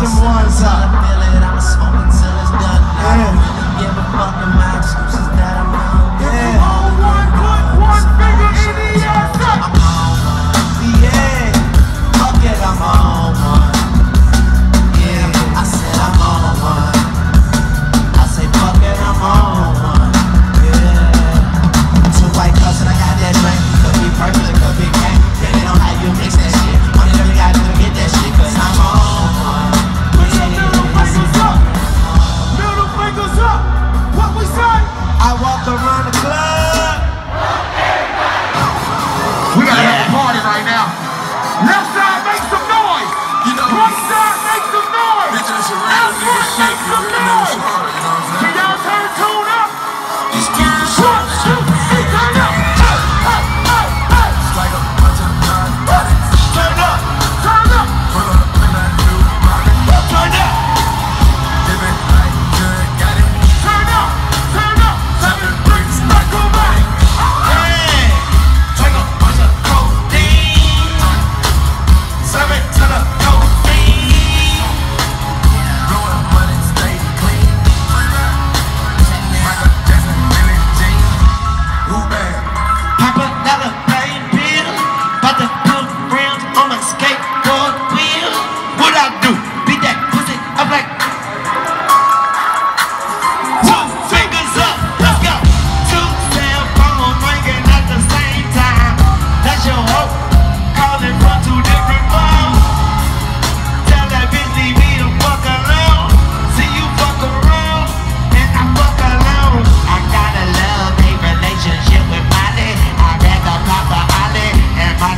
them ones up. Feel it, I'ma smoke until it's done. I don't really give a fuck and my excuses that I'm on. Left nigga foot, shit. make You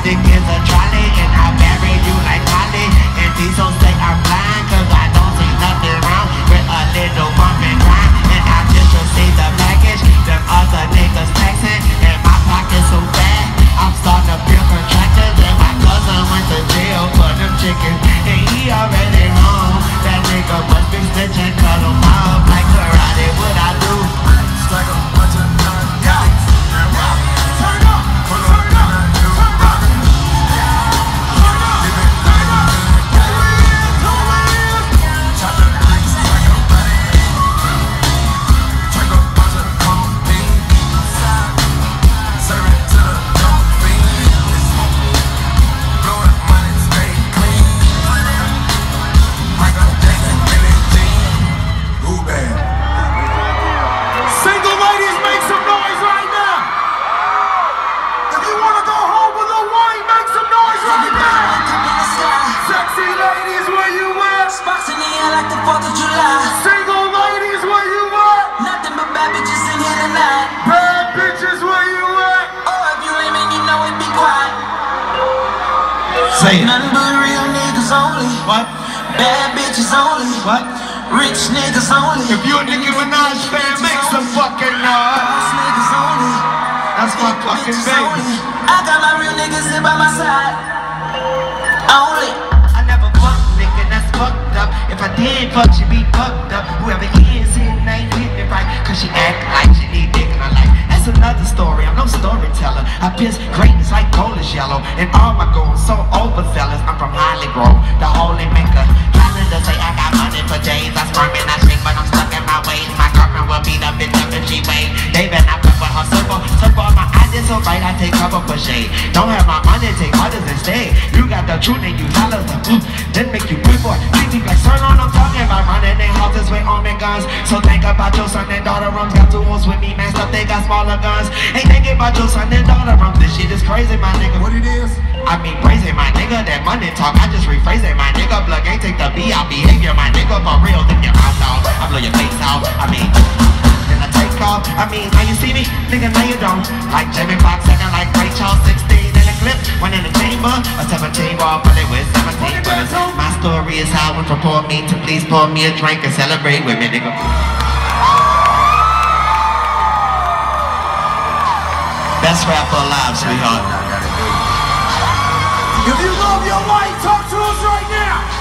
dick is a trolley and I bury you like Molly. And these hoes say I'm blind 'cause I don't see nothing wrong with a little bump and grind. And I just received the package. Them other niggas texting and my pocket's so fat. I'm starting to feel contracted and my cousin went to jail for them chickens and he already home. That nigga must be snitching, cut him off like karate. Bitches only. What? Rich niggas only. If you a Nicki Minaj fan, make some fucking noise. Niggas only. That's my fucking baby. I got my real niggas here by my side. Only. I never fucked nigga, that's fucked up. If I did fuck, she be fucked up. Whoever is hitting ain't hitting it right. Cause she act like she need dick in her life. That's another story, I'm no storyteller. I piss greatness like Polish yellow. And all my goals so overzealous. I'm from Holly Grove, the holy maker. Calendar say I got money for days. I squirm and I shake, but I'm stuck in my ways. My girlfriend will beat up bitch up if so bright, I take cover for shade. Don't have my money, take others instead. You got the truth and you holler the mm, then make you quick for it. Treat me like Sirloin, I'm talking about running their houses with armed guns. So think about your son and daughter rums. Got two wolves with me, man, stuff they got smaller guns. Ain't thinking about your son and daughter rums. This shit is crazy, my nigga. What it is? I mean crazy, my nigga. That money talk, I just rephrase it, my nigga. Plug ain't take the B out behavior, my nigga. For real, then your mouth out. I blow your face out. I mean, then I I mean, now you see me, nigga, now you don't. Like Jamie Foxx, second like Ray Charles, 16 in a clip, one in the chamber, a 17 ball, it with 17 bullets. My story is how I went from poor me to please pour me a drink and celebrate with me, nigga. Best rapper alive, sweetheart. If you love your wife, talk to us right now.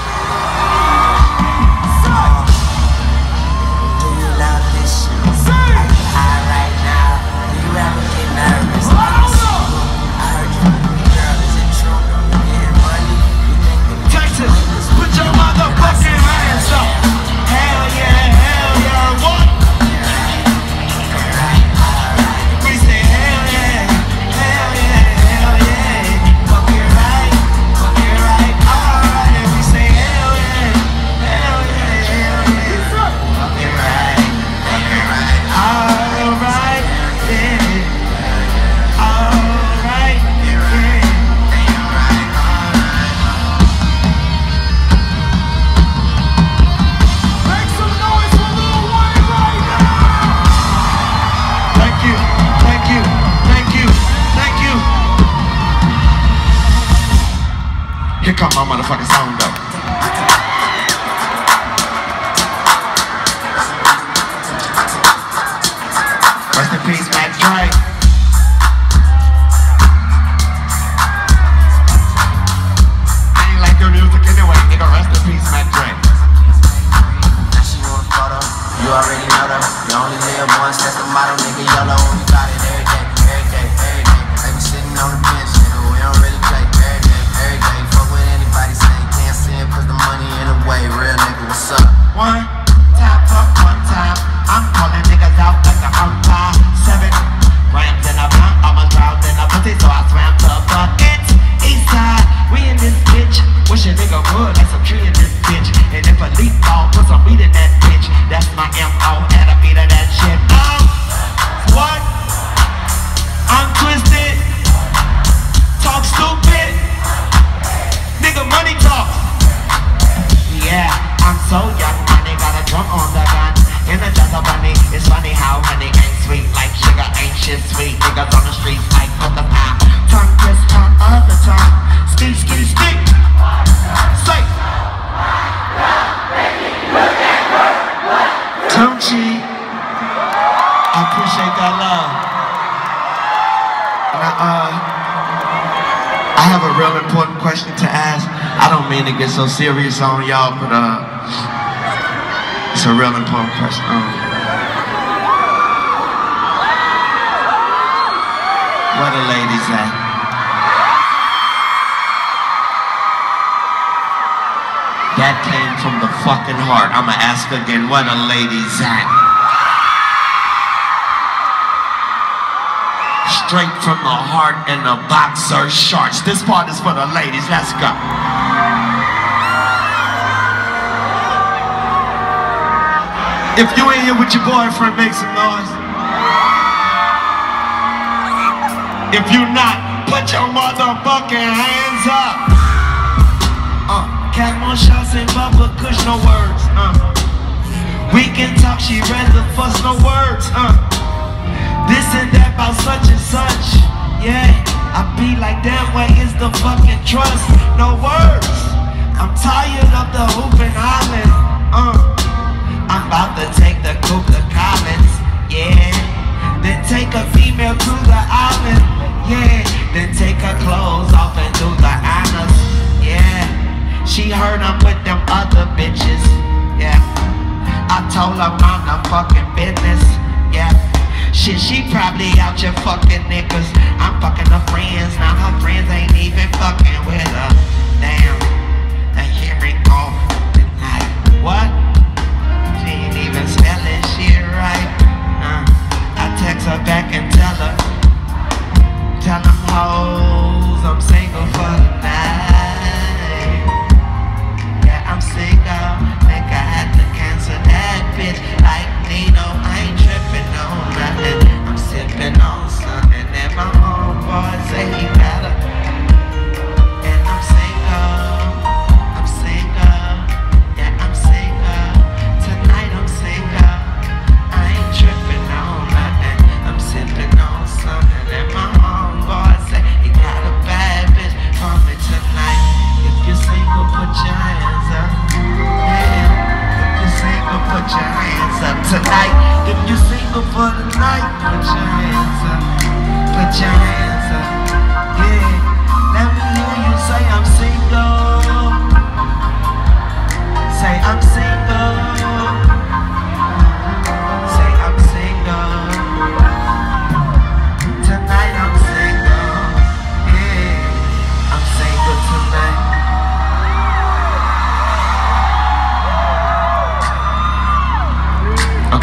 One question to ask. I don't mean to get so serious on y'all, but uh, it's a real important question. Um, where the ladies at? That came from the fucking heart. I'ma ask again, where the ladies at? Straight from the heart and the boxer shorts. This part is for the ladies. Let's go. If you ain't here with your boyfriend, make some noise. If you not, put your motherfucking hands up. Uh, cat more shots and bubble kush, no words. Uh, we can talk, she rather fuss, no words. Uh, this and that about such such. Yeah, I be like, damn, where is the fucking trust? No words. I'm tired of the hooping island. Uh, I'm about to take the coupe to Collins. Yeah. Then take a female to the island. Yeah. Then take her clothes off and do the honors. Yeah. She heard I'm with them other bitches. Yeah. I told her mind the fucking business. Shit, she probably out your fucking niggas. I'm fucking her friends. Now her friends ain't even fucking with her. Damn. Here we go. Tonight. What? She ain't even spelling shit right. Uh, I text her back and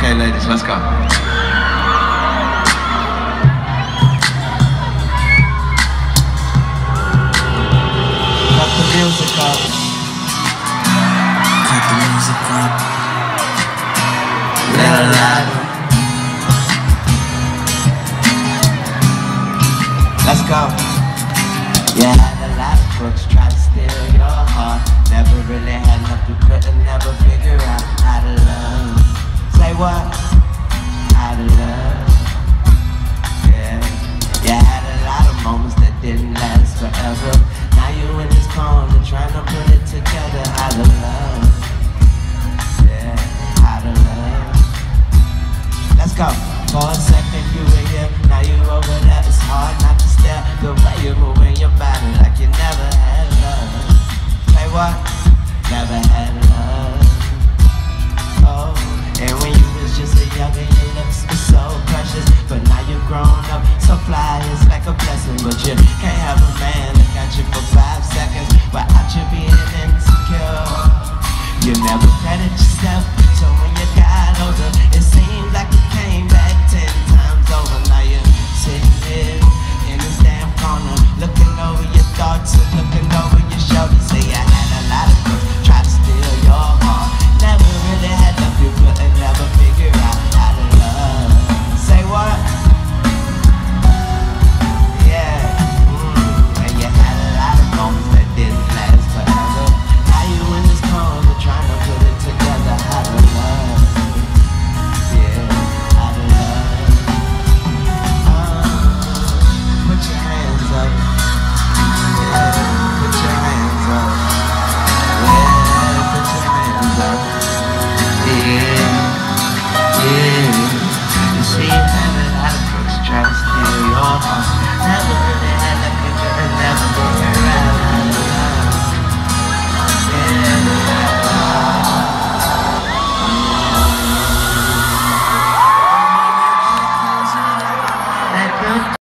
Okay, ladies, let's go. Cut the music up. Cut the music up. Little louder. Let's go. Yeah, For a second you were here, now you over there It's hard not to stare the way you're moving your body Like you never had love. Play what? Never had love. Oh, and when you was just a youngin' your lips were so precious But now you're grown up, so fly it's like a blessing But you can't have a man look at you for five seconds Without you being insecure. You never credit yourself